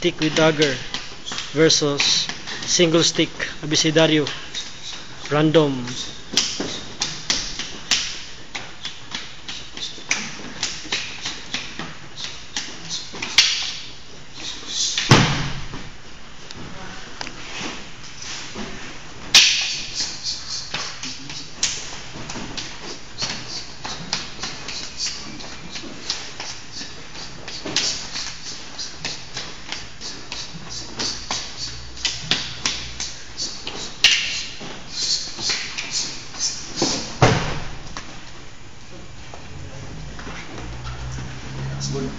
stick with dagger versus single stick abecedario random Let's go.